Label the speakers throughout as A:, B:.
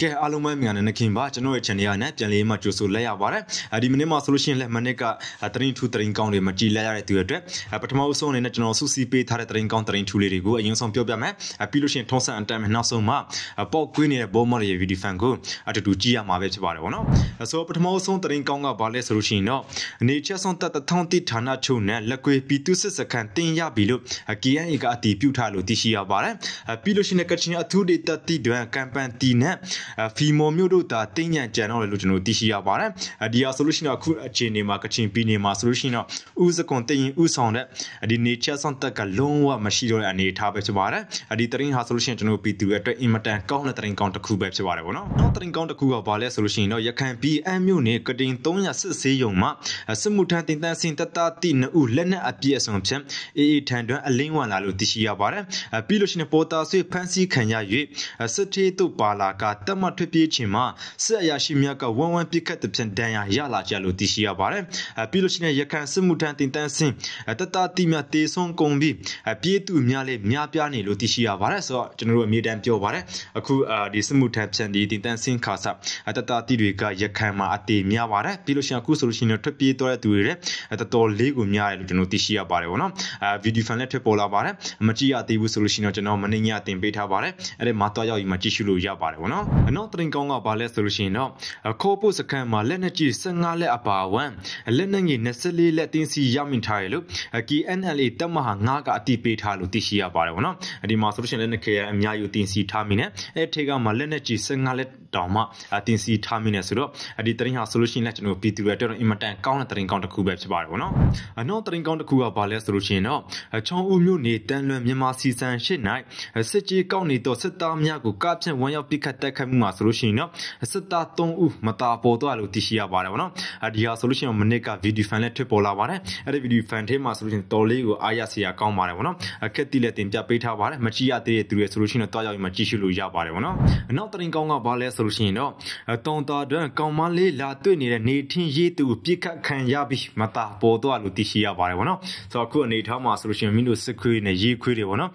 A: ကဲအားလုံးပဲမြန်နေခင်ပါကျွန်တော်ရဲ့ channel နဲ့ပြန်လေးမှကြိုဆိုလက်ရပါတယ်ဒီမိနစ်မှာဆိုလို့ရှိရင်လက်မနစ်ကတရင်ထူတရင်ကောင်းတွေမကြည်လက်ရတဲ့သူတွေအတွက်ပထမအဆုံးအနေနဲ့ကျွန်တော်စူးစီးပေးထားတဲ့တရင်ကောင်းတရင်ထူလေးတွေကိုအရင်ဆုံးပြောပြမယ်ပြီးလို့ရှိရင်ထုံးစံအတမ်းနဲ့နောက်ဆုံးမှပေါ့ကွေးနေတဲ့ဘောမော်ရဲ့ဗီဒီယိုဖန်ကိုအတူတူကြည့်ရမှာပဲဖြစ်ပါတယ်ဗောနော်ဆိုတော့ပထမအဆုံးတရင်ကောင်းကဘာလဲဆိုလို့ရှိရင်တော့အနေချက်ဆုံးတတထောင်းတိဌာနချုပ်နဲ့လက်ကွေပီတုစစ်စခန်တင်ရပြီလို့ KNA ကအတည်ပြုထားလို့သိရှိရပါတယ်ပြီးလို့ရှိရင်ကချင်အထူးဒေတာတိတွင်ကမ်ပန်တီနဲ့ဖီမော်မျိုးတို့သာတင်းညံကြံတော့လေလို့ကျွန်တော်သိရှိရပါတယ်ဒီဟာဆိုလို့ရှိရင်အခုအခြေအနေမှာကချင်ပြည်နယ်မှာဆိုလို့ရှိရင်တော့ဥစကွန်တင်ရင်ဥဆောင်တဲ့ဒီ nature ဆောင်တက်ကလုံးဝမရှိတော့တဲ့အနေအထားပဲဖြစ်ပါတယ်ဒီတရင်ဟာဆိုလို့ရှိရင်ကျွန်တော်ပြည်သူရဲ့အတွက်အင်မတန်ကောင်းတဲ့တရင်ကောင်းတစ်ခုပဲဖြစ်ပါတယ်ဗောနော်နောက်တရင်ကောင်းတစ်ခုကဘာလဲဆိုလို့ရှိရင်တော့ရခိုင် BM မြို့နယ်ကတင်300စစ်ဆေးရုံမှာစစ်မှုထမ်းတင်တန်းစင်တတတိနဦးလက်နက်အပြည့်အစုံဖြင့်အေးအေးထန်တွင်အလင်းဝင်လာလို့သိရှိရပါတယ်ပြီးလို့ရှိရင်ပေါ်တာဆွေဖန်စီခံရ၍စစ်သေးတို့ပါလာကတတ်မှတ်ထွက်ပြေးခြင်းမှာစစ်အရာရှိများကဝမ်းဝမ်းပြစ်ခတ်တဲ့ဖြင့်ဒဏ်ရာရလာကြလို့သိရှိရပါတယ်။ပြီးလို့ရှိရင်ရခိုင်စစ်မှုထမ်းတင်တန်းစင်တတတိများတေဆုံးကုန်ပြီးပြေးသူများလည်းများပြားနေလို့သိရှိရပါတယ်ဆိုတော့ကျွန်တော်တို့အမြဲတမ်းပြောပါတယ်အခုဒီစစ်မှုထမ်းဖြန့်ဒီတင်တန်းစင်ခါစတတတိတွေကရခိုင်မှာအတေများပါတယ်ပြီးလို့ရှိရင်အခုဆိုလို့ရှိရင်ထွက်ပြေးသွားတဲ့သူတွေလည်းတော်တော်လေးကိုများတယ်လို့ကျွန်တော်သိရှိရပါတယ်ဗောနော်အဲဗီဒီယိုဖိုင်လည်းထွက်ပေါ်လာပါတယ်မကြည့်ရသေးဘူးဆိုလို့ရှိရင်ကျွန်တော်မနေ့ညတင်ပေးထားပါတယ်အဲ့ဒီမှာတော့ရောက်ပြီးမှကြည့်ရှုလို့ရပါတယ်ဗောနော်အနောက်တရင်ကောင်းကဘာလဲဆိုလို့ရှိရင်တော့ခိုးဖို့စကန်မှာလက်နက်ကြီး15လက်အပါဝမ်လက်နက်ကြီး24လက်တင်းစီရမိထားရလို့ KNLA တပ်မဟာ9ကအတိပေးထားလို့သိရှိရပါတယ်ဗောနော်ဒီမှာဆိုလို့ရှိရင်လက်နက်ခဲအများယူတင်းစီထားမိနေအဲ့ထေကမှာလက်နက်ကြီး15လက်တောင်မှတင်းစီထားမိနေဆိုတော့ဒီတရင်ဟာဆိုလို့ရှိရင်လည်းကျွန်တော်ပြည်သူတွေတော်တော်အင်မတန်ကောင်းတဲ့တရင်ကောင်းတစ်ခုပဲဖြစ်ပါတယ်ဗောနော်အနောက်တရင်ကောင်းတစ်ခုကဘာလဲဆိုလို့ရှိရင်တော့ချောင်းဦးမြို့နေတန်လွန်မြန်မာစီစံရှစ်နိုင်စစ်ကြီးကောက်နေတော့စစ်သားများကိုကဖြန့်ဝမ်းရောက်ပိခတ်တက်ခတ်မှုမှာဆိုလို့ရှိရင်တော့စစ်သား3ဦးမတာပေါ်တော့လို့သိရှိရပါတယ်ဗောနော်ဒီဟာဆိုလို့ရှိရင်မနစ်ကဗီဒီယိုဖန်လည်းထွက်ပေါ်လာပါတယ်အဲ့ဒီဗီဒီယိုဖန်ထဲမှာဆိုလို့ရှိရင်တော်လေးကိုအားရစရာကောင်းပါတယ်ဗောနော်အခက်တိလည်းတင်ပြပေးထားပါတယ်မကြည့်ရသေးတဲ့သူတွေဆိုလို့ရှိရင်တော့တွားရောက်ပြီးမှကြည့်ရှုလို့ရပါတယ်ဗောနော်နောက်တရင်ကောင်းကဘာလဲဆိုလို့ရှိရင်တော့တောင်တာတွင်ကောင်မလေးလာတွေ့နေတဲ့နေထင်းရေးသူပြစ်ခတ်ခံရပြီးမတာပေါ်တော့လို့သိရှိရပါတယ်ဗောနော်ဆိုတော့အခုအနေထားမှာဆိုလို့ရှိရင်မင်းတို့စစ်ခွေးနဲ့ရေးခွေးတွေဗောနော်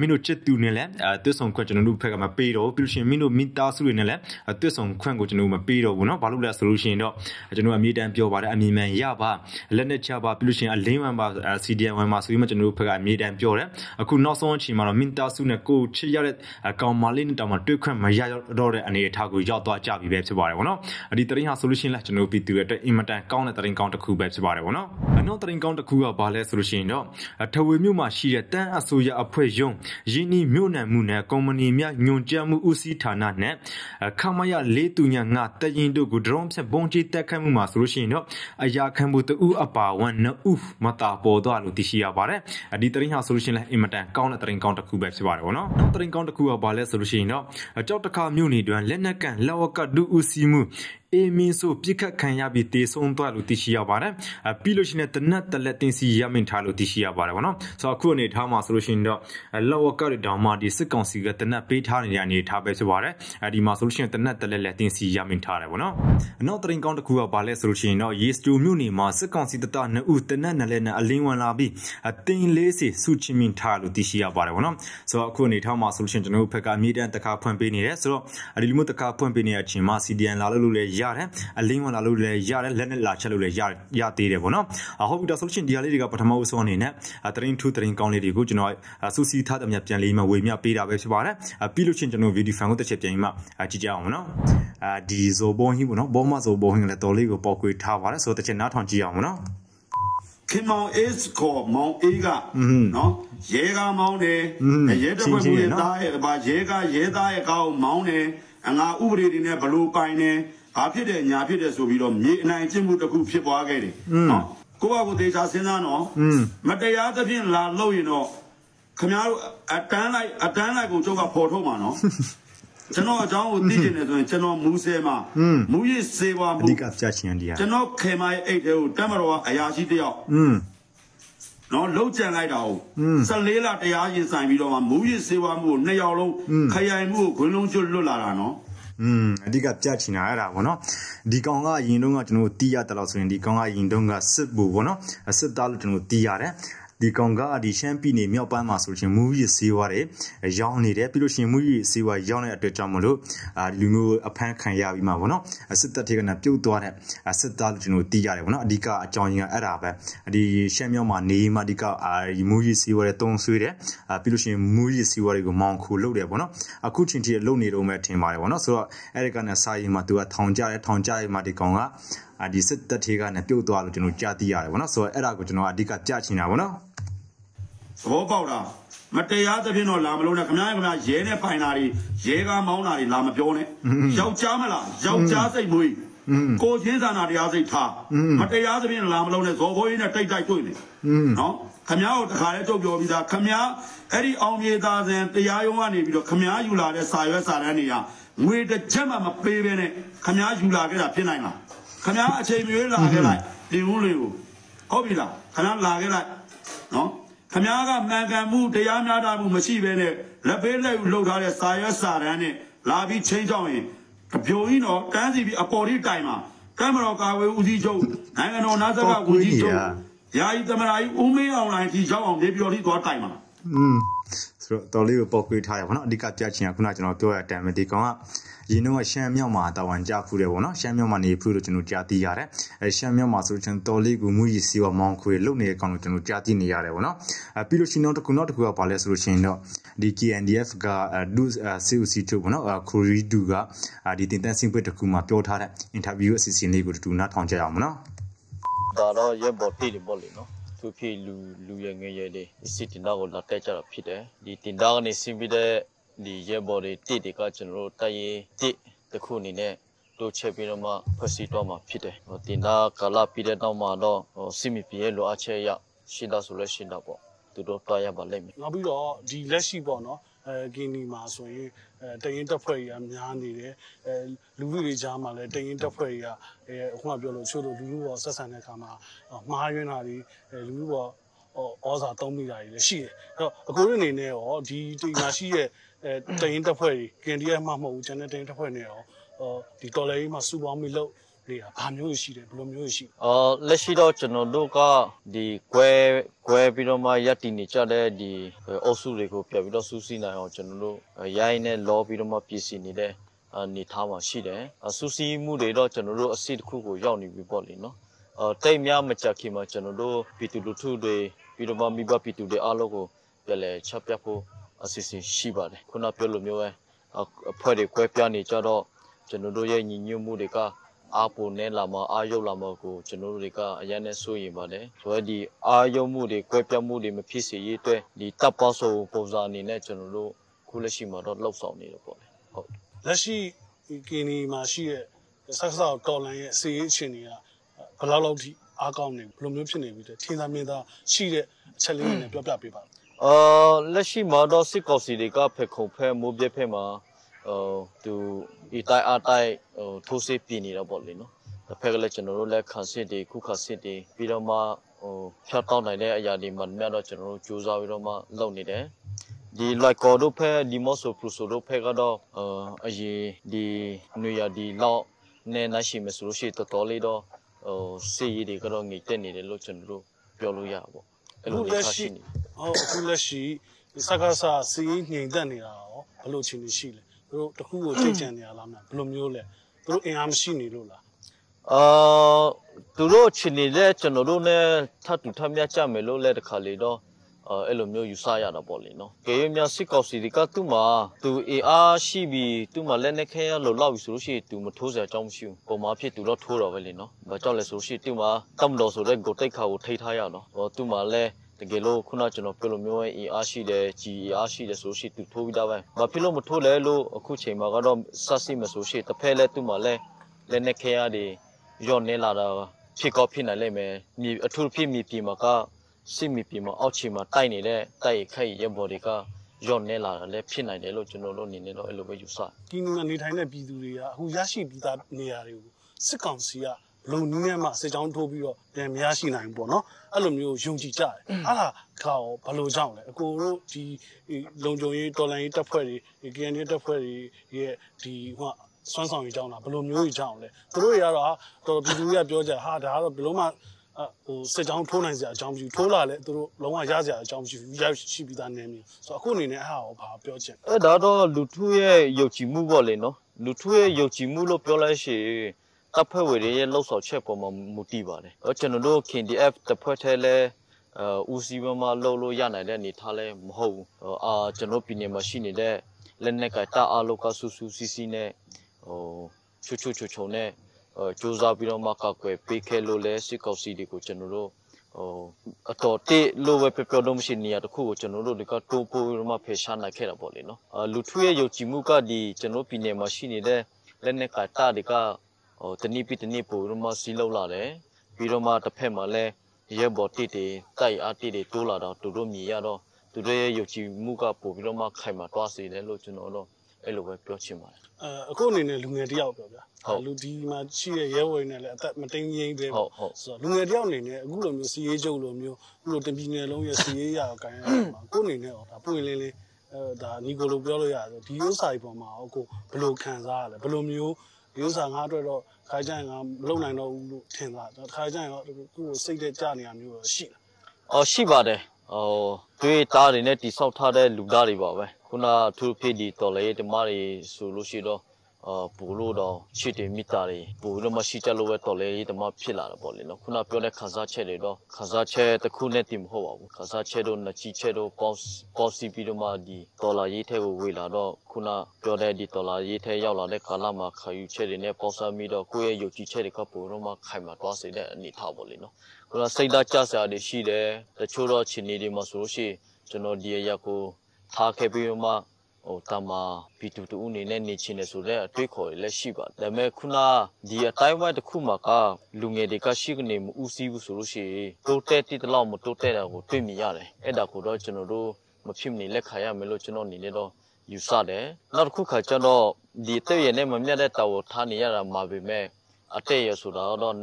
A: မင်းတို့ချစ်သူနဲ့လည်းတွတ်ဆောင်ခွင့်ကျွန်တော်တို့ဖက်ကမပေးတော့ပြီးလို့ရှိရင်မင်းတို့မိသစုတွေနဲ့လည်းတွတ်ဆောင်ခွင့်ကိုကျွန်တော်တို့မပေးတော့ဘူးเนาะဘာလို့လဲဆိုလို့ရှိရင်တော့ကျွန်တော်အမြဲတမ်းပြောပါတယ်အမြင်မှန်ရပါလက်နဲ့ချပါပြီးလို့ရှိရင်အလင်းဝမ်ပါ CDN ဝမ်ပါဆိုပြီးမှကျွန်တော်တို့ဖက်ကအမြဲတမ်းပြောတယ်အခုနောက်ဆုံးအချိန်မှာတော့မင်တာစုနဲ့ကိုချစ်ရတဲ့ကောင်မလေးနဲ့တောင်မှတွေ့ခွင့်မရတော့တဲ့အနေအထားကိုရောက်သွားကြပြီပဲဖြစ်ပါတယ်ဗောနော်ဒီတရင်ဟာဆိုလို့ရှိရင်လည်းကျွန်တော်တို့ပြည်သူရဲ့အတွက်အင်မတန်ကောင်းတဲ့တရင်ကောင်းတစ်ခုပဲဖြစ်ပါတယ်ဗောနော်နောက်တရင်ကောင်းတစ်ခုကဘာလဲဆိုလို့ရှိရင်တော့ထဝေမြို့မှာရှိတဲ့တန်းအစိုးရအဖွဲ့ယုံရင်းနှီးမြို့နယ်မှုနဲ့ကုမ္ပဏီများညွန်ကြားမှုဦးစီးဌာန နဲ့ခမရလေးတူညာငါတရင်တို့ကိုဒရုန်းဖြတ်ဘုံကြီးတက်ခတ်မှုမှာဆိုလို့ရှိရင်တော့အရာခံမှုတူအပါဝန်နဥမတာပေါ်တော့လို့သိရှိရပါတယ်ဒီတရင်ဟာဆိုလို့ရှိရင်လည်းအင်မတန်ကောင်းတဲ့တရင်ကောင်းတစ်ခုပဲဖြစ်ပါတယ်ဗောနော်နောက်တရင်ကောင်းတစ်ခုကဘာလဲဆိုလို့ရှိရင်တော့ကြောက်တခါမြို့နယ်တွင်လက်နက်ကန်လောက်ကဒူဦးစီမှု အေမင်းဆိုပြစ်ခတ်ခံရပြီးတေဆုံးသွားလို့သိရှိရပါတယ်။ပြီးလို့ရှိရင်တနတ်တလက်တင်စီရမင်ထားလို့သိရှိရပါတယ်ဗောနော်။ဆိုတော့အခုအနေထားမှာဆိုလို့ရှိရင်တော့လောဝကရတောင်မှဒီစစ်ကောင်စီကတနတ်ပေးထားနေတဲ့အနေထားပဲဖြစ်ပါတယ်။အဲဒီမှာဆိုလို့ရှိရင်တနတ်တလက်လက်တင်စီရမင်ထားတယ်ဗောနော်။အနောက်တရင်ကောင်းတစ်ခုကဘာလဲဆိုလို့ရှိရင်တော့ယေစတူမြို့နယ်မှာစစ်ကောင်စီတတနှစ်ဦးတနတ်နဲ့လည်းနဲ့အလင်းဝင်လာပြီးအတင်းလေးစီစုချင်းမင်ထားလို့သိရှိရပါတယ်ဗောနော်။ဆိုတော့အခုအနေထားမှာဆိုလို့ရှိရင်ကျွန်တော်တို့ဘက်ကအမြင့်တန်းတခါဖွင့်ပေးနေတယ်ဆိုတော့ဒီလိုမျိုးတခါဖွင့်ပေးနေတဲ့အချိန်မှာ CDN လာလို့လည်းရတယ်အလင်းဝင်လာလို့လည်းရတယ်လက်နဲ့လာချက်လို့လည်းရရသေးတယ်ပေါ့နော်ဟုတ်ပြီဒါဆိုလို့ရှိရင်ဒီဟာလေးတွေကပထမဦးဆုံးအနေနဲ့တရင်ထူတရင်ကောင်းလေးတွေကိုကျွန်တော်စူးစီးထားတဲ့မြပြန်လေးမှဝေမျှပေးတာပဲဖြစ်ပါတယ်ပြီးလို့ချင်းကျွန်တော်ဗီဒီယိုဖိုင်ကိုတစ်ချက်ပြန်ပြီးမှကြည့်ကြအောင်နော်အာဒီဇိုဘုံဟင်းပေါ့နော်ဘောမဇိုဘုံဟင်းလည်းတော်လေးကိုပေါက်ကွေးထားပါတယ်ဆိုတော့တစ်ချက်နားထောင်ကြည့်အောင်နော်
B: ခင်မောင်အေးခေါ်မောင်အေးကနော်ရဲကမောင်းတယ်ရဲတပ်ဖွဲ့မှုရဲ့သားရဲ့ဗာရဲကရဲသားရဲ့ကောင်းမောင်းတယ်အငါဥပဒေတွေနဲ့ဘလို့ကင်တယ် ဘာဖြစ်တယ်ညာဖြစ်တယ်ဆိုပြီးတော့မြေအနိုင်ကျင့်မှုတစ်ခုဖြစ်သွားခဲ့တယ်နော်ကိုယ့်ဘာကိုသေချာစဉ်းစားနော်မတရားသဖြင့်လာလို့ရင်တော့ခင်ဗျားတို့အတန်းလိုက်အတန်းလိုက်ကိုကျုပ်ကဖော်ထုတ်မှာနော်ကျွန်တော်အကြောင်းကိုသိကျင်တယ်ဆိုရင်ကျွန်တော်မူးဆဲမှာမူးရစ်စေပါမှု
A: အဓိကပြချင်တရား
B: ကျွန်တော်ခေမရဲ့အိတ်တွေကိုတမတော်ကအရာရှိတယောက်อืมနော်လှုပ်ကြံလိုက်တာကို14လတရားရင်ဆိုင်ပြီးတော့မှမူးရစ်စေဝါမှုကိုနှစ်ယောက်လုံးခရိုင်မှုကိုခွင်းလုံးကျွတ်လွတ်လာတာနော်
A: อืมအဓိကပြချင်တာအဲ့ဒါဗောနော်ဒီကောင်ကအရင်တုန်းကကျွန်တော်တီးရတယ်လို့ဆိုရင်ဒီကောင်ကအရင်တုန်းကစစ်ဘူဗောနော်စစ်သားလို့ကျွန်တော်တီးရတယ် ဒီကောင်ကဒီရှမ်းပြည်နယ်မြောက်ပိုင်းမှာဆိုရှင်မူရီစေးဝါတွေရောင်းနေတယ်ပြီးလို့ရှိရင်မူရီစေးဝါရောင်းတဲ့အတွက်ကြောင့်မလို့အာလူမျိုးအဖမ်းခံရပြီးမှာပေါ့နော်စစ်တပ်တွေကပြုတ်သွားတဲ့စစ်သားကျွန်တော်တီးရတယ်ပေါ့နော်အဓိကအကြောင်းရင်းကအဲ့ဒါပဲဒီရှမ်းမြောက်မှာနေမှအဓိကအာမူရီစေးဝါတွေတုံးဆွေးတယ်ပြီးလို့ရှိရင်မူရီစေးဝါတွေကိုမောင်ခိုလုပ်တယ်ပေါ့နော်အခုချင်းချင်းလုံနေတော့မှထင်ပါတယ်ပေါ့နော်ဆိုတော့အဲ့ဒီကနေစာရင်မှာသူကထောင်ကြတယ်ထောင်ကြရမှဒီကောင်ကဒီစစ်တပ်ထေကနဲ့ပြုတ်သွားလို့ကျွန်တော်ကြားသိရတယ်ဗောနော်ဆိုတော့အဲ့ဒါကိုကျွန်တော်အဓိကကြားချင်တာဗောနော်
B: သဘောပေါက်တာမတရားသဖြင့်တော့လာမလို့နဲ့ခမည်းခမည်းရဲနဲ့ပိုင်တာတွေရဲကားမောင်းတာတွေလာမပြောနဲ့ယောက်ျားမလားယောက်ျားစိတ်မွေးကိုချင်းစာနာတရားစိတ်ထားမတရားသဖြင့်လာမလို့နဲ့ဇော်ဖိုးကြီးနဲ့တိတ်တိုက်တွေ့နေနော်ခမည်းကိုတခါလဲတုတ်ပြောပြီးသားခမည်းအဲ့ဒီအောင်မြေသားစဉ်တရားရုံးကနေပြီးတော့ခမည်းယူလာတဲ့စာရွက်စာတမ်းတွေကငွေတစ်ချက်မှမပေးဘဲနဲ့ခမည်းယူလာခဲ့တာဖြစ်နိုင်လားခမည်းအချိန်မျိုးလာခဲ့လိုက်တင်ဦးလေးကိုဟုတ်ပြီလားခမည်းလာခဲ့လိုက်နော် ခမားကမှန်ကန်မှုတရားများတာမှုမရှိဘဲနဲ့လက်ဖေးလက်လှုပ်ထားတဲ့စာရွက်စာတမ်းနဲ့လာပြီးချင်းချောင်းရင်တပြိုကြီးတော့တန်းစီပြီးအပေါ်ထိတိုင်မှာကမ္ဘာတော်ကာဝေးဦးစီးချုပ်နိုင်ငံတော်နာဇကဦးစီးချုပ်ယာယီသမရာကြီးဦးမင်းအောင်လိုင်းကြီးရောက်အောင်နေပြော်ထိသွားတိုင်မှာ
A: อืมဆိုတော့တော်လေးကိုပောက်ခွေးထားရပါတော့အဓိကပြချင်ကခုနကျွန်တော်ပြောရတဲ့အတိုင်းပဲဒီကောင်က ရင်တော့ရှမ်းမြောက်မှာတာဝန်ကြဖူးတယ်ပေါ့နော်ရှမ်းမြောက်မှာနေဖူးလို့ကျွန်တော်ကြားသိရတယ်အဲရှမ်းမြောက်မှာဆိုကျွန်တော်တော်လေးကိုမူရီစီဝမောင်ခွေလုံနေတဲ့ကောင်ကိုကျွန်တော်ကြားသိနေရတယ်ပေါ့နော်အဲပြီးလို့ရှိရင်တော့တခုနောက်တစ်ခုကပါလဲဆိုလို့ရှိရင်တော့ဒီ KNDF ကဒု COC 2ပေါ့နော်ခူရီဒူကဒီတင်တန်းစင်ပွက်တစ်ခုမှာပြောထားတဲ့ interview အစီအစဉ်လေးကိုတူနားထောင်ကြရအောင်နော်
C: ဒါတော့ရဲဘော်ပြည်တယ်ပေါ့လေနော်သူဖြစ်လူလူရငယ်ရဲလေးစစ်တင်တော့လာတက်ကြတာဖြစ်တယ်ဒီတင်တော့ကနေစင်ပြီးတဲ့ ဒီရဲဘော်တွေတစ်တွေကကျွန်တော်တို့တိုက်ရင်တစ်တခုအနေနဲ့တို့ချက်ပြီးတော့မှဖွဲ့စည်းတော့မှာဖြစ်တယ်။တင်တာကာလပြီးတဲ့နောက်မှာတော့စစ်မီပြည့်လိုအပ်ချက်ရရှိတာဆိုလည်းရှိတာပေါ့။သူတို့တွားရပါလိမ့်မယ်။
D: နောက်ပြီးတော့ဒီလက်ရှိပေါ့နော်အဲဂီနီမှာဆိုရင်အဲတရင်တက်ဖွဲ့ကြီးကများနေတယ်အဲလူလူတွေကြားမှာလည်းတရင်တက်ဖွဲ့ကြီးကအဲအခုမှပြောလို့ချို့တို့လူလူပေါ်ဆက်ဆံတဲ့အခါမှာမှားယွင်းတာတွေအဲလူလူပေါ်ဩဇာသုံးမိတာတွေလည်းရှိတယ်အဲ့တော့အကိုရအနေနဲ့ရောဒီဒီမှာရှိရဲ့ အဲတရင်တက်ဖွဲ့ကြီး KNDF မှမဟုတ်ဘူးကျန်တဲ့တရင်တက်ဖွဲ့နေရောဒီတော်လေးမှာစူပေါင်းပြီးလို့နေတာဘာမျိုးရှိတယ်ဘယ်လိုမျိုးရှိ
C: အော်လက်ရှိတော့ကျွန်တော်တို့ကဒီကွဲကွဲပြီးတော့မှရက်တည်နေကြတဲ့ဒီအုပ်စုတွေကိုပြပြီးတော့စူးစီးနိုင်အောင်ကျွန်တော်တို့ရိုင်းနဲ့လောပြီးတော့မှပြည်စီနေတဲ့အနေထားမှာရှိတယ်စူးစီးမှုတွေတော့ကျွန်တော်တို့အစီတစ်ခုကိုရောက်နေပြီပေါ့လေနော်အော်တိတ်များမကြခင်မှာကျွန်တော်တို့ပြည်သူလူထုတွေပြီးတော့မှမိဘပြည်သူတွေအားလုံးကိုပြန်လဲချက်ပြဖို့ အစီအစဉ်ရှိပါတယ်ခုနပြောလိုမျိုးပဲအဖွဲ့တွေကွဲပြားနေကြတော့ကျွန်တော်တို့ရဲ့ညီညွတ်မှုတွေကအားပိုနေလာမအားရုပ်လာမကိုကျွန်တော်တို့တွေကအရင်နဲ့စိုးရင်ပါတယ်ဆိုတော့ဒီအားရုပ်မှုတွေကွဲပြားမှုတွေမဖြစ်စေရေးအတွက်ဒီတပ်ပေါဆိုပုံစံအနေနဲ့ကျွန်တော်တို့ခုလက်ရှိမှာတော့လှုပ်ဆောင်နေတယ်ပေါ့လေဟုတ်
D: လက်ရှိဒီကင်းနီမှာရှိတဲ့ဆက်ဆောက်တော်လန်ရဲ့စီရေးအခြေအနေကဘယ်လောက်လောက်ထိအားကောင်းနေဘယ်လိုမျိုးဖြစ်နေပြီလဲထင်သာမြင်သာရှိတဲ့အချက်လေးတွေနဲ့ပြောပြပေးပါ
C: အာလက်ရှိမှာတော့စစ်ကောင်စီတွေကဖက်ခုံဖက်မိုးပြက်ဖက်မှာဟိုသူဒီတိုက်အားတိုက်ဟိုထိုးစစ်ပြနေတော့ပေါ့လေနော်တစ်ဖက်ကလည်းကျွန်တော်တို့လက်ခံစစ်တွေခုခါစစ်တွေပြီးတော့မှဟိုဖြတ်တောက်နိုင်တဲ့အရာတွေမှမြတ်တော့ကျွန်တော်တို့ကြိုးစားပြီးတော့မှလုပ်နေတယ်ဒီလိုက်ကော်တို့ဖက်ဒီမော့ဆိုပလူဆိုတို့ဖက်ကတော့အရေးဒီနွေရဒီလောက်နဲ့နိုင်ရှိမယ်ဆိုလို့ရှိရင်တော်တော်လေးတော့ဟိုစစ်ရေးတွေကတော့ငြိတက်နေတယ်လို့ကျွန်တော်တို့ပြောလို့ရပါပေါ့အဲ့လို
D: လက်ရှိ ဟုတ်အခုလက်ရှိစကားစာစီးငြိမ်သက်နေတာရောဘယ်လိုအခြေအနေရှိလဲသူတို့တခုကိုချိန်ချန်နေရလားမလားဘယ်လိုမျိုးလဲသူတို့အင်အားမရှိနေလို့လား
C: အာသူတို့အခြေအနေလဲကျွန်တော်တို့ ਨੇ ထပ်တူထပ်မြတ်ကြမယ်လို့လဲတခါလေတော့အဲ့လိုမျိုးယူဆရတာပေါ့လေနော်။ကေရမြစစ်ကောက်စီဒီကသူ့မှာသူအေအားရှိပြီးသူ့မှာလက်နဲ့ခဲရလို့လောက်ပြီဆိုလို့ရှိရင်သူမထိုးစရာအကြောင်းမရှိဘူး။ပုံမှန်ဖြစ်သူတော့ထိုးတော့ပဲလေနော်။ဘာကြောင့်လဲဆိုလို့ရှိရင်သူ့မှာတမ်တော်ဆိုတဲ့ဂိုတိတ်ခါကိုထိထားရအောင်နော်။ဟောသူ့မှာလဲ တကယ်လို့ခုနကျွန်တော်ပြောလို့မျိုးရဲ့အားရှိတယ်ကြီးအားရှိတယ်ဆိုလို့ရှိရင်သူထိုးပြီးသားပဲ။ဘာဖြစ်လို့မထိုးလဲလို့အခုချိန်မှာကတော့စစစ်မဆိုရှိရင်တစ်ဖက်လဲသူ့မှာလဲလက်နဲ့ခဲရတွေရော့နေလာတာဖြစ်ကောဖြစ်နိုင်လိမ့်မယ်။မြေအထူးဖြစ်မြေပြင်မှာကစစ်မီပြည်မှာအောက်ခြေမှာတိုက်နေတဲ့တိုက်ခိုက်ရဲဘော်တွေကရော့နေလာတာလည်းဖြစ်နိုင်တယ်လို့ကျွန်တော်တို့အနေနဲ့တော့အဲ့လိုပဲယူဆ။
D: ဒီနေထိုင်တဲ့ပြည်သူတွေကအခုရရှိပြီးသားနေရာတွေကိုစစ်ကောင်စီက လုံနည်းနဲ့မှစစ်ကြောင်းထိုးပြီးတော့ပြန်မရရှိနိုင်ဘူးပေါ့နော်အဲ့လိုမျိုးယုံကြည်ကြတယ်အဲ့ဒါခါရောဘယ်လိုကြောင့်လဲအကိုတို့ဒီလုံခြုံရေးတော်လိုင်းရေးတပ်ဖွဲ့တွေဒီ KND တပ်ဖွဲ့တွေရဲ့ဒီဟိုစွမ်းဆောင်ရေးကြောင်းလားဘယ်လိုမျိုးကြီးကြောင်းလဲသူတို့တွေကတော့တော်ပြည်သူတွေကပြောကြဟာဒါကတော့ဘယ်လိုမှဟိုစစ်ကြောင်းထိုးနိုင်စရာအကြောင်းမရှိဘူးထိုးလာလဲသူတို့လုံးဝရစရာအကြောင်းမရှိဘူးရရှိပြီးသားနေမျိုးဆိုတော့အခုအနေနဲ့အဲ့ဟာကိုဘာပြောချင်
C: အဲ့ဒါတော့လူထုရဲ့ယုံကြည်မှုပေါ့လေနော်လူထုရဲ့ယုံကြည်မှုလို့ပြောလိုက်ရှိတ ပ်ဖွဲ့ဝင်တွေရဲ့လှုပ်ဆောင်ချက်ပေါ်မှာမူတည်ပါတယ်။ကျွန်တော်တို့ KDF တပ်ဖွဲ့ထဲလဲအဲဦးစီးမမလှုပ်လို့ရနိုင်တဲ့အနေထားလဲမဟုတ်ဘူး။အာကျွန်တော်ပြည်နယ်မှာရှိနေတဲ့လက်နက်ကတာအလောက်ကဆူဆူစီစီနဲ့ဟိုချွချွချွချုံနဲ့အဲစူးစမ်းပြီးတော့မှကောက်ွယ်ပေးခဲ့လို့လဲစစ်ကောက်စီတွေကိုကျွန်တော်တို့ဟိုအတော်တိလို့ပဲပြောပြောလို့မရှိနေရတခုကိုကျွန်တော်တို့ဒီကတိုးပိုးပြီးတော့မှဖေရှားနိုင်ခဲ့တာပေါ့လေနော်အလူထုရဲ့ယုံကြည်မှုကဒီကျွန်တော်ပြည်နယ်မှာရှိနေတဲ့လက်နက်ကတာတွေက ဟိုတနည်းပြီးတနည်းပို့ပြီးတော့မှစီးလောက်လာတယ်ပြီးတော့မှတစ်ဖက်မှာလဲရဲဘော်တိတွေတိုက်အားတိတွေတိုးလာတော့သူတို့မြည်ရတော့သူတို့ရဲ့ယုံကြည်မှုကပို့ပြီးတော့မှခိုင်မာသွားစေတယ်လို့ကျွန်တော်တို့အဲ့လိုပဲပြောချင်ပါတယ်
D: အဲအခုအနေနဲ့လူငယ်တယောက်ပြောဗျာ
C: ဟုတ်
D: လူဒီမှာရှိတဲ့ရဲဝယ်နဲ့လည်းအသက်မတိမ်ငိမ့်သေး
C: ဟုတ်ဟုတ်
D: ဆိုတော့လူငယ်တယောက်အနေနဲ့အခုလိုမျိုးစီရေးချုပ်လိုမျိုးအခုလိုတပြည်နယ်လုံးရဲ့စီရေးရအောင်ကိုင်းရမှာကိုယ်အနေနဲ့တော့ဒါပွင့်လင်းလင်းအဲဒါညီကိုလိုပြောလို့ရတယ်ဒီဥစ္စာကြီးပေါ်မှာဟိုကိုဘယ်လိုခံစားရလဲဘယ်လိုမျိုး ဒီဥစ္စာငါအတွက်တော့ခါကြရင်ငါမလုပ်နိုင်တော့ဘူးလို့ထင်တာခါကြရင်တော့သူ့ကိုစိတ်တဲ့ကြနေရမျိုးတော့ရှိလား
C: အော်ရှိပါတယ်ဟိုတွေးသားတွေနဲ့တိဆောက်ထားတဲ့လူသားတွေပါပဲခုနသူဖြစ်ဒီတော်လေတမတွေဆိုလို့ရှိတော့ အာပူလို့တော့ချစ်တယ်မိသားတွေပူလို့မရှိကြလို့ပဲတော်လေတမဖြစ်လာတာပေါ့လေနော်ခုနပြောတဲ့ခန်းစားချက်တွေတော့ခန်းစားချက်တစ်ခုနဲ့တည်မဟုတ်ပါဘူးခန်းစားချက်တို့နှချီချက်တို့ပေါင်းပေါင်းစီပြီးတော့မှဒီတော်လာရေးထဲကိုဝေလာတော့ခုနပြောတဲ့ဒီတော်လာရေးထဲရောက်လာတဲ့ကာလမှာခါယူချက်တွေနဲ့ပေါင်းစပ်ပြီးတော့ကိုယ့်ရဲ့ယုံကြည်ချက်တွေကပိုတော့မှခိုင်မာသွားစေတဲ့အနေအထားပေါ့လေနော်ခုနစိတ်ဓာတ်ကျစရာတွေရှိတယ်တချို့တော့ခြေနေတွေမှာဆိုလို့ရှိရင်ကျွန်တော်ဒီအရက်ကိုထားခဲ့ပြီးတော့မှ ဟိုတမဘီတူတူအနေနဲ့နေချင်တယ်ဆိုတော့အတွေ့ခေါ်ရလည်းရှိပါတယ်ဒါပေမဲ့ခုနဒီအတိုင်းဝိုင်းတစ်ခုမှာကလူငယ်တွေကရှိကနေမဦးစီးဘူးဆိုလို့ရှိရင်တိုးတက်တိတလောက်မတိုးတက်တာကိုတွေ့မြင်ရတယ်အဲ့ဒါကိုတော့ကျွန်တော်တို့မဖြစ်မနေလက်ခံရမယ်လို့ကျွန်တော်အနေနဲ့တော့ယူဆတယ်နောက်တစ်ခုခါကျတော့ဒီတဲ့ရနဲ့မမြတ်တဲ့တာကိုထားနေရတာမှာပဲမဲ့အတဲ့ရဆိုတာတော့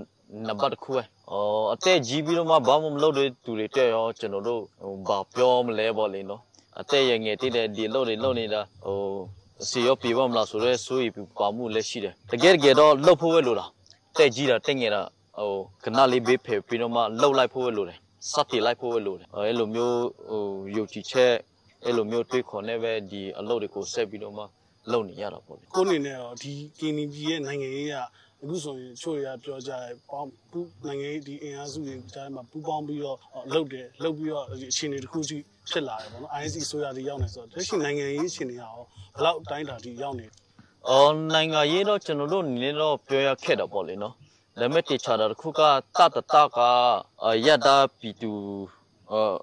C: နံပါတ်တစ်ခုပဲ။အော်အသက်ကြီးပြီးတော့မှဘာမှမလုပ်တဲ့သူတွေတက်ရောကျွန်တော်တို့ဟိုဘာပြောမလဲပေါ့လေနော်။ အသက်ရငယ်တည်တဲ့ဒီလုပ်တွေလုပ်နေတာဟိုစီရောပြေပါမလားဆိုတော့စိုးရိမ်ပါမှုလည်းရှိတယ်။တကယ်တကယ်တော့လှုပ်ဖို့ပဲလိုတာ။တက်ကြီးတာတက်ငယ်တာဟိုကနလေးဘေးဖယ်ပြီးတော့မှလှုပ်လိုက်ဖို့ပဲလိုတယ်။စက်တီလိုက်ဖို့ပဲလိုတယ်။အဲ့လိုမျိုးဟိုယုံကြည်ချက်အဲ့လိုမျိုးတွေးခေါ်နေပဲဒီအလုပ်တွေကိုဆက်ပြီးတော့မှလုပ်နေရတာပေါ့လေ။
D: ကိုယ်အနေနဲ့တော့ဒီ KNB ရဲ့နိုင်ငံရေးကအခုဆိုရင်ချို့ရပြောကြတယ်ပေါင်းပူနိုင်ငံရေးဒီအင်အားစုတွေကြားမှာပူပေါင်းပြီးတော့လှုပ်တယ်လှုပ်ပြီးတော့ဒီအခြေအနေတစ်ခုစီ ဖြစ်လာတယ်ပေါ့နော် INC ဆိုရတွေရောက်နေဆိုတော့လက်ရှိနိုင်ငံရေးအခြေအနေကရောဘယ်လောက်အတိုင်းတာဒီရောက်နေ
C: အော်နိုင်ငံရေးတော့ကျွန်တော်တို့အနေနဲ့တော့ပြောရခက်တော့ပေါ့လေနော်ဒါပေမဲ့တေချာတာတစ်ခုကတတတကအယက်တာပီတူ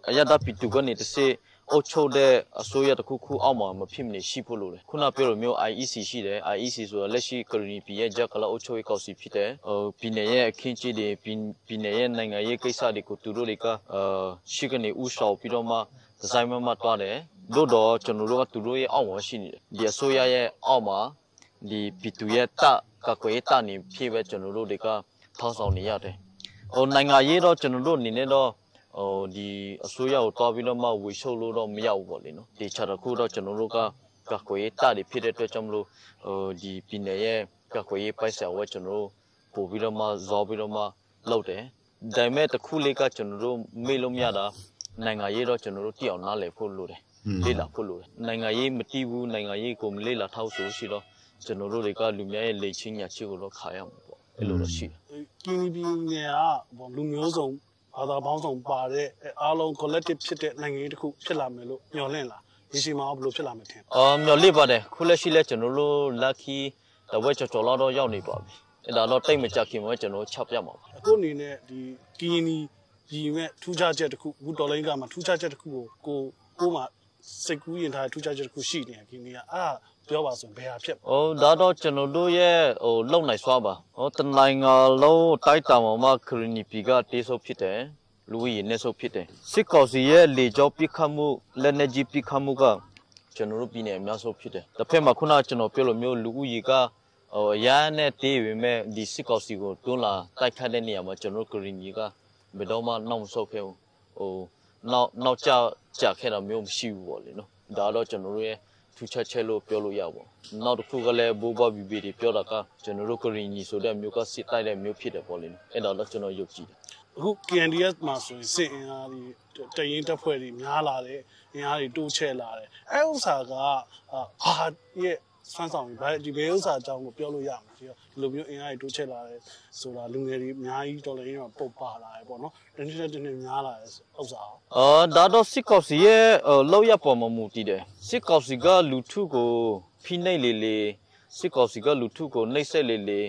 C: အယက်တာပီတူကနေတစ်စေအုတ်ချုပ်တဲ့အစိုးရတစ်ခုခုအောက်မှာမဖြစ်မနေရှိဖို့လိုတယ်ခုနပြောလိုမျိုး IEC ရှိတယ် IEC ဆိုတာလက်ရှိကရီနီပြည်ရဲ့ဂျက်ကလာအုတ်ချုပ်ရေးကောင်စီဖြစ်တယ်ဟိုပြည်နယ်ရဲ့အခင်းကြီးတွေပြည်ပြည်နယ်ရဲ့နိုင်ငံရေးကိစ္စတွေကိုသူတို့တွေကအာရှိကနေဥဆောင်ပြီးတော့မှ ဒီဇိုင်းမမတွားတယ်တို့တော့ကျွန်တော်တို့ကသူတို့ရဲ့အောက်မှာရှိနေတယ်ဒီအစိုးရရဲ့အောက်မှာဒီပီတူရဲ့တကကွေတနေဖြစ်ပဲကျွန်တော်တို့တွေကထောက်ဆောင်နေရတယ်။ဟိုနိုင်ငံရေးတော့ကျွန်တော်တို့အနေနဲ့တော့ဟိုဒီအစိုးရကိုတွားပြီးတော့မှဝေရှုပ်လို့တော့မရဘူးပေါ့လေနော်။ဒီချာတစ်ခုတော့ကျွန်တော်တို့ကကကွေတတွေဖြစ်တဲ့အတွက်ကြောင့်မလို့ဟိုဒီပြည်နယ်ရဲ့ကကွေပိုက်ဆံဝဲကျွန်တော်တို့ပို့ပြီးတော့မှဇောပြီးတော့မှလုပ်တယ်။ဒါပေမဲ့တစ်ခုလေးကကျွန်တော်တို့မေ့လို့မရတာ နိုင်ငံရေးတော့ကျွန်တော်တို့တည်အောင်နားလည်ဖို့လိုတယ်။လေ့လာဖို့လိုတယ်။နိုင်ငံရေးမတည်ဘူးနိုင်ငံရေးကိုမလေ့လာထောက်ဆိုရှိတော့ကျွန်တော်တို့တွေကလူများရဲ့လေချင်းညာချစ်ကိုတော့ခါရမှာပေါ့အဲ့လိုတော့ရှိတယ်
D: KNB နယ်ကဘောလူမျိုးစုံဘာသာပေါင်းစုံပါတဲ့အားလုံး collective ဖြစ်တဲ့နိုင်ငံရေးတစ်ခုဖြစ်လာမယ်လို့မျှော်လင့်လားဒီချိန်မှာဘယ်လိုဖြစ်လာမထင်
C: အော်မျော်လင့်ပါတယ်ခုလက်ရှိလဲကျွန်တော်တို့ lucky တဝက်ချော်ချော်လောက်တော့ရောက်နေပါပြီအဲ့ဒါတော့တိတ်မကြခင်မှာကျွန်တော်ချက်ပြမှာပါ
D: အခုအနေနဲ့ဒီ KNB ပြည်မဲ့ထူးခြားချက်တစ်ခုအခုတော်လိုင်းကမှာထူးခြားချက်တစ်ခုကိုကိုကိုမှစိတ်ကူးရင်ထားတဲ့ထူးခြားချက်တစ်ခုရှိနေတယ် KNB ကအဲ့ဒါပြောပါဆိုရင်ဘယ်ဟာဖြစ်
C: ဟိုဒါတော့ကျွန်တော်တို့ရဲ့ဟိုလုံနိုင်စွာပါဟိုတနိုင်ငံလုံးတိုက်တာမှာမှခရီနီပီကတေးဆုပ်ဖြစ်တယ်လူကြီးနဲ့ဆုပ်ဖြစ်တယ်စစ်ကောင်စီရဲ့လေကြောပစ်ခတ်မှုလက်နက်ကြီးပစ်ခတ်မှုကကျွန်တော်တို့ပြည်နယ်အများဆုံးဖြစ်တယ်တစ်ဖက်မှာခုနကကျွန်တော်ပြောလိုမျိုးလူဦးရေကဟိုအရန်နဲ့တေးပေမဲ့ဒီစစ်ကောက်စီကိုတွန်းလာတိုက်ခတ်တဲ့နေရာမှာကျွန်တော်တို့ဂရီမီက ဘယ်တော့မှနောက်မဆုတ်ခဲ့ဘူးဟိုနောက်နောက်ကျကြခဲ့တာမျိုးမရှိဘူးပေါ့လေနော်ဒါတော့ကျွန်တော်တို့ရဲ့ထူးခြားချက်လို့ပြောလို့ရပါဘူးနောက်တစ်ခုကလည်းဘိုးဘွားဘီဘီတွေပြောတာကကျွန်တော်တို့ကရင်ကြီးဆိုတဲ့မျိုးကစစ်တိုက်တဲ့မျိုးဖြစ်တယ်ပေါ့လေအဲ့တော့တော့ကျွန်တော်ယုံကြည်တယ်
D: အခု KNDS မှာဆိုရင်စစ်အင်အားတွေတရင်တပ်ဖွဲ့တွေများလာတယ်အင်အားတွေတိုးချဲ့လာတယ်အဲဥစ္စာကအာရဲ့ ဆွမ်းဆောင်ပြီးဘာဒီဘယ်ဥစ္စာအကြောင်းကိုပြောလို့ရမှာဒီလိုမျိုးအင်အားတွေတိုးချဲ့လာတယ်ဆိုတာလူငယ်တွေအများကြီးတော်လည်းရောပုတ်ပါလာတယ်ပေါ့နော်တနေ့တစ်နေ့များလာတယ်ဥစ္စာ
C: အော်ဒါတော့စစ်ကောက်စီရဲ့လောက်ရပေါ်မှာမူတည်တယ်စစ်ကောက်စီကလူထုကိုဖိနှိပ်လေလေစစ်ကောက်စီကလူထုကိုနှိပ်စက်လေလေ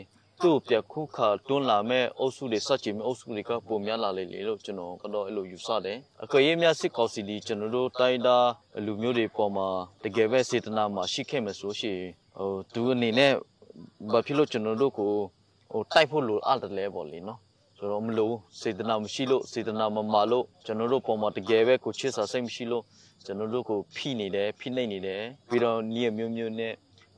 C: သူ့ပြခုခါတွန်းလာမဲ့အုပ်စုတွေစချင်မဲ့အုပ်စုတွေကပုံများလာလေလေလို့ကျွန်တော်ကတော့အဲ့လိုယူဆတယ်အကရေးများစစ်ကောက်စီဒီကျွန်တော်တို့တိုင်းတာလူမျိုးတွေပေါ်မှာတကယ်ပဲစေတနာမှာရှိခဲ့မယ်ဆိုရှင်ဟိုသူအနေနဲ့ဘာဖြစ်လို့ကျွန်တော်တို့ကိုဟိုတိုက်ဖို့လိုအပ်တယ်လဲပေါ့လေနော်ဆိုတော့မလို့စေတနာမရှိလို့စေတနာမမာလို့ကျွန်တော်တို့ပုံမှာတကယ်ပဲကိုချစ်စာစိတ်မရှိလို့ကျွန်တော်တို့ကိုဖိနေတယ်ဖိနှိပ်နေတယ်ပြီးတော့ညီအမျိုးမျိုးနဲ့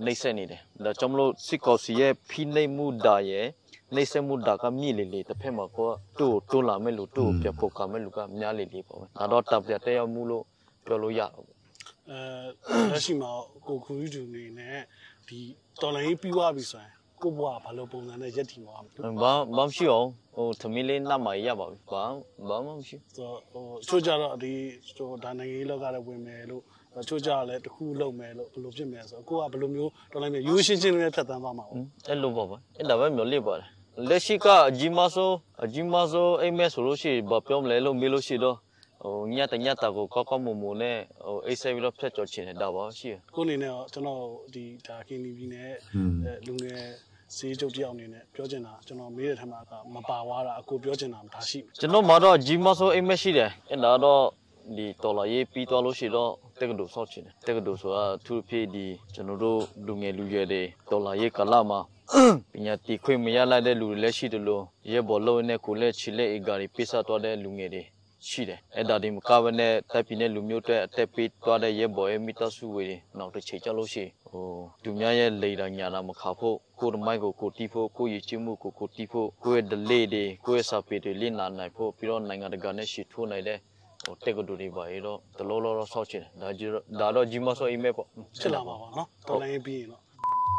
C: နှိမ့်ဆက်နေတယ်ဒါကြောင့်မလို့စစ်ကော်စီရဲ့ဖိနှိပ်မှုဒါရဲ့နှိမ့်ဆက်မှုဒါကမြင့်လေလေတစ်ဖက်မှာကိုတို့တွန်းလာမဲ့လူတို့ပြပုတ်ကမဲ့လူကများလေလေပေါ့ဒါတော့တပ်ပြတက်ရောက်မှုလို့ပြောလို့ရတော့
D: အဲလက်ရှိမှာကိုခူရီတူနေနဲ့ဒီတော်လိုင်းပြီးသွားပြီဆိုရင်ကိုဘွားဘာလို့ပုံစံနဲ့ရက်တည်သွား
C: မလဲဘာဘာမရှိအောင်ဟိုသမီးလေးနတ်မရပါဘူးဘာဘာမှမရှိ
D: ဆိုဟိုချို့ကြတော့ဒီဟိုဒါနိုင်ငံရေးလောကလည်းဝင်မယ်လို့ ချို့ကြလည်းတခုလုံးမယ်လို့ဘယ်လိုဖြစ်မယ်ဆိုတော့ကိုကဘယ်လိုမျိုးတော်လိုက်မယ်ရိုးရှင်းရှင်းလေးဖြတ်သန်းသွားမှာပေါ့
C: အဲ့လိုပေါ့ဗျအဲ့ဒါပဲမျိုးလေးပါတယ်လက်ရှိကအကြီးမဆိုးအကြီးမဆိုးအိမ်မဲဆိုလို့ရှိရင်ဘာပြောမလဲလို့မေးလို့ရှိတော့ဟိုညတညတာကိုကောက်ကောက်မုံမုံနဲ့ဟိုအိတ်ဆက်ပြီးတော့ဖြတ်ကျော်ချင်တယ်တော့ပါရှိ
D: ကိုအနေနဲ့ကျွန်တော်ဒီဒါကင်းဒီပြည်နယ်လူငယ်စီးကျုပ်တယောက်အနေနဲ့ပြောချင်တာကျွန်တော်မေးတဲ့ထက်မှာကမပါဝါတာအကိုပြောချင်တာဒါရှိ
C: ကျွန်တော်မှာတော့ဂျီမဆိုအိမ်မရှိတယ်အဲ့ဒါတော့ ဒီတော်လာရေးပြီးသွားလို့ရှိတော့တက်ကတူဆော့ချင်တယ်တက်ကတူဆိုတာသူဖြစ်ဒီကျွန်တော်တို့လူငယ်လူရွယ်တွေတော်လာရေးကလာမှာပညာတီခွင့်မရလိုက်တဲ့လူတွေလည်းရှိတယ်လို့ရဲဘော်လုံးနဲ့ကိုလက်ချီလက်အေဂါတွေပိစသွားတဲ့လူငယ်တွေရှိတယ်အဲ့ဒါဒီမကဘနဲ့တပ်ပြည်နဲ့လူမျိုးတွေအသက်ပေးသွားတဲ့ရဲဘော်ရဲ့မိသားစုတွေနောက်တစ်ချိန်ကြလို့ရှိဟိုသူများရဲ့လေတာညာလာမခါဖို့ကိုယ်မိုက်ကိုကိုတီးဖို့ကိုရည်ချင်းမှုကိုကိုတီးဖို့ကိုရဲ့ delay တွေကိုရဲ့ survey တွေလင့်လာနိုင်ဖို့ပြီးတော့နိုင်ငံတကာနဲ့ရှီထိုးနိုင်တဲ့ ဟိုတက်ကတူတွေပါရတော့တလောလောဆောက်ချင်တယ်ဒါကြီးဒါတော့ဂျီမဆော့အိမ်မဲပေါ့
D: ဖြစ်လာမှာပါနော်တော်လိုင်းပြီးရင်တော့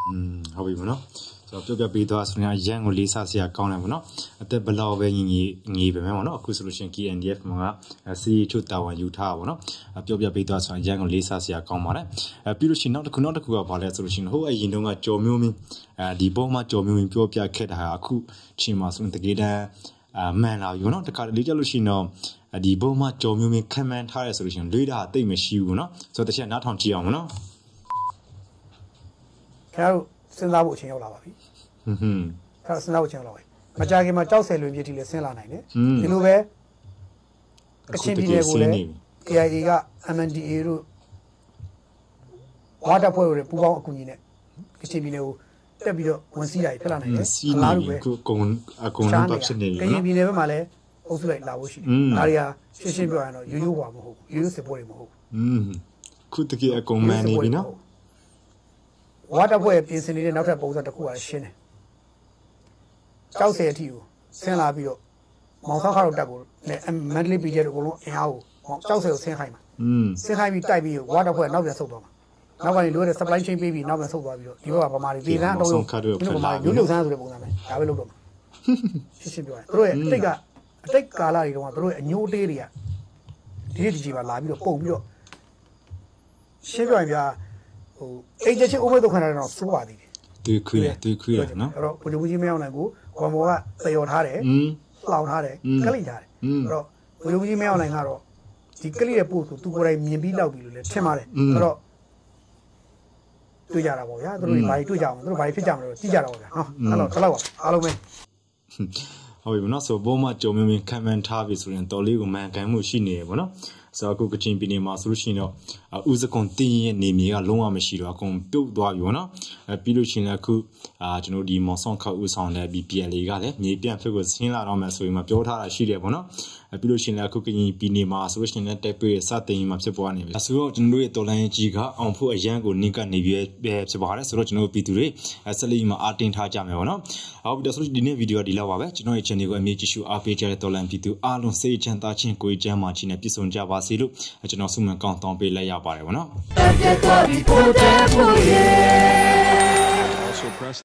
A: อืมဟုတ်ပြီမနော်ကျွန်တော်ပြောပြပေးသွားဆိုရင်ရန်ကိုလေးစားစရာကောင်းတယ်ပေါ့နော်အသက်ဘလောက်ပဲညီညီညီပဲမယ်ပေါ့နော်အခုဆိုလို့ရှိရင် KNDF မှာစီချုတာဝန်ယူထားပါပေါ့နော်ပြောပြပေးသွားဆိုရင်ရန်ကိုလေးစားစရာကောင်းပါတယ်အဲပြီးလို့ရှိရင်နောက်တစ်ခုနောက်တစ်ခုကဘာလဲဆိုလို့ရှိရင်ဟိုအရင်တုန်းကကြော်မျိုးမင်းအဲဒီပုံမှာကြော်မျိုးမင်းပြောပြခဲ့တာအခုချိန်မှာဆိုရင်တကယ်တမ်း အမှန်လာပြီပေါ့နော်တခါလေးကြလို့ရှိရင်တော့ဒီဘုံမှာကြော်မျိုးမျိုးခံမှန်းထားရဆိုလို့ရှိရင်တွေးတာတိတ်မရှိဘူးနော်ဆိုတော့တစ်ချက်နားထောင်ကြည့်အောင်ပေါ့နော်
E: ခင်ဗျားတို့စဉ်းစားဖို့အချိန်ရောက်လာပါပြီဟွန်းဟွန်းအဲ့တော့စဉ်းစားဖို့အချိန်ရောက်လာပါပြီမကြခင်မှာကြောက်ဆယ်လွင်ပြည့်ထိလည်းဆင်းလာနိုင်တယ်ဒီလိုပဲကချင်ပြည်နယ်ကိုလည်း KIA က MNDA တို့ဝါတပ်ဖွဲ့တွေပူးပေါင်းအကူအညီနဲ့ကချင်ပြည်နယ်ကို တက်ပြီးတော့ဝင်စီးတာဖြစ်လာနိုင်တယ်
A: အလားတူပဲကိုကုံအကုံလုံးတော့ဖြစ်နေ
E: ပြီနော်ကရင်ပြည်နယ်ဘက်မှာလည်းအုပ်စုလိုက်လာဖို့ရှိတယ်ဒါတွေကရှင်းရှင်းပြောရရင်တော့ရိုးရိုးဟွာမဟုတ်ဘူးရိုးရိုးစစ်ပွဲတွေမဟုတ်ဘူး
A: ခုတကယ်အကုံမှန်နေပြီနော်
E: ဝါတပ်ဖွဲ့ပြင်ဆင်နေတဲ့နောက်ထပ်ပုံစံတစ်ခုကရှင်းတယ်ကြောက်စဲအထီကိုဆင်းလာပြီးတော့မောင်ဆောက်ခါတော့တက်ကိုလည်းမန်ဒလီပြည်ကျတော့အကုန်လုံးအင်အားကိုကြောက်စဲကိုဆင်းခိုင်းမှာဆင်းခိုင်းပြီးတိုက်ပြီးဝါတပ်ဖွဲ့နောက်ပြန်ဆုတ်သွားမှာ နောက်ကနေလိုတဲ့ supply chain ပေးပြီးနောက်ပြန်ဆုတ်သွားပြီးတော့ဒီဘက်ကဗမာတွေပြည်စမ်းတော့ဒီဗမာတွေမျိုးလုံဆန်းဆိုတဲ့ပုံစံပဲ။ဒါပဲလုပ်တော့မှာ။ရှင်းရှင်းပြောရင်တို့ရဲ့အတိတ်ကအတိတ်ကာလတွေတုန်းကတို့ရဲ့အညိုးတေးတွေကဒီဒီကြီးပါလာပြီးတော့ပုံပြီးတော့ရှင်းပြရင်ဗျာဟိုအိတ်ချက်ချင်းဥပဒေခန္ဓာတော့စိုးပါသေးတယ်
A: သူခွေးသူခွေးရနော်
E: အဲ့တော့ဘုရားကြီးမရောက်နိုင်ကိုဘောင်ဘောကသယော်ထားတယ်လှောင်ထားတယ်ကလိထားတယ်အဲ့တော့ဘုရားကြီးမရောက်နိုင်ကတော့ဒီကလိရဲ့ပို့ဆိုသူကိုယ်တိုင်မြင်ပြီးလောက်ပြီလို့လည်းထင်ပါတယ်အဲ့တော့ တွေ့ကြတာပေါ့ဗျာသူတို့ဘာကြီးတွေ့ကြအောင်သူတို့ဘာကြီးဖြစ်ကြမလို့ကြည့်ကြတာပေါ့ဗျာနော်အဲ့တော့ဒီလောက်ပါအားလုံးပဲ
A: ဟုတ်ပြီဗောနော်ဆိုဘုံမှာကြုံမြင်မြင်ခံမှန်းထားပြီဆိုရင်တော်လေးကိုမှန်ကန်မှုရှိနေရဗောနော်ဆိုတော့အခုကချင်ပြည်နယ်မှာဆိုလို့ရှိရင်တော့ဥစကွန်တင်းရဲ့နေမြေကလုံးဝမရှိတော့အကုန်ပြုတ်သွားပြီဗောနော်အဲပြီးလို့ရှိရင်လည်းအခုအာကျွန်တော်ဒီမောင်ဆောင်ခောက်ဥဆောင်တဲ့ BPL ကလည်းမြေပြန့်ဖြစ်ကိုဆင်းလာတော့မယ်ဆိုရင်မှပြောထားတာရှိတယ်ဗောနော် ပြီးလို့ရှိရင်လည်းအခုကရင်ပြည်နယ်မှာဆိုလို့ရှိရင်လည်းတက်ပေးစတင်မှာဖြစ်ပေါ်နေပြီဆိုတော့ကျွန်တော်တို့ရဲ့တော်လိုင်းကြီးကအောင်ဖို့အရန်ကိုနင်းကနေပြီးဖြစ်ပါတယ်ဆိုတော့ကျွန်တော်တို့ပြည်သူတွေဆက်လက်မှာအတင်းထားကြမယ်ပေါ့နော်ဟုတ်ပြီဆိုတော့ဒီနေ့ဗီဒီယိုကဒီလောက်ပါပဲကျွန်တော်ရဲ့ channel ကိုအမြဲကြည့်ရှုအားပေးကြတဲ့တော်လိုင်းပြည်သူအားလုံးစိတ်ချမ်းသာခြင်းကိုယ်ချမ်းသာခြင်းနဲ့ပြည့်စုံကြပါစေလို့ကျွန်တော်ဆုမွန်ကောင်းတောင်းပေးလိုက်ရပါတယ်ပေါ့နော်
F: That's what we put there for you.
G: Also press